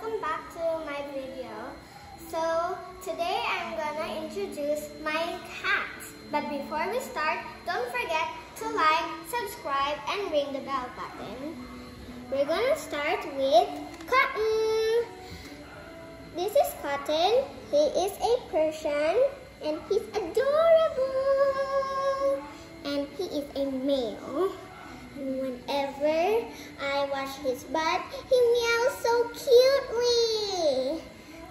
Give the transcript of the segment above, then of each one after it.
welcome back to my video. So today I'm gonna introduce my cat. But before we start, don't forget to like, subscribe, and ring the bell button. We're gonna start with Cotton. This is Cotton. He is a Persian and he's adorable. And he is a male. Whenever I wash his butt, he meows so cutely.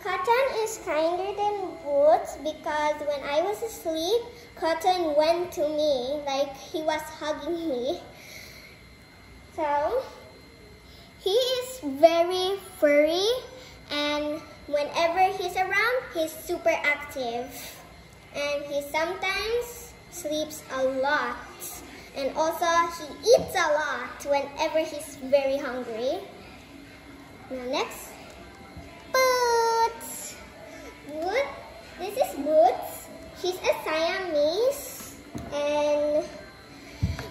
Cotton is kinder than Boots because when I was asleep, Cotton went to me like he was hugging me. So, he is very furry and whenever he's around, he's super active. And he sometimes sleeps a lot. And also, he eats a lot whenever he's very hungry. Now next, Boots. Boots, this is Boots. She's a Siamese. And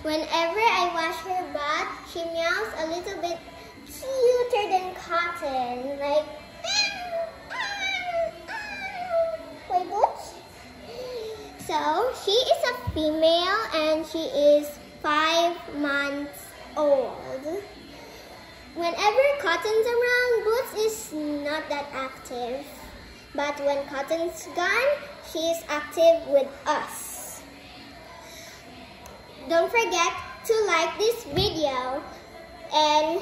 whenever I wash her butt, she meows a little bit So, she is a female and she is five months old. Whenever Cotton's around, Boots is not that active. But when Cotton's gone, she is active with us. Don't forget to like this video and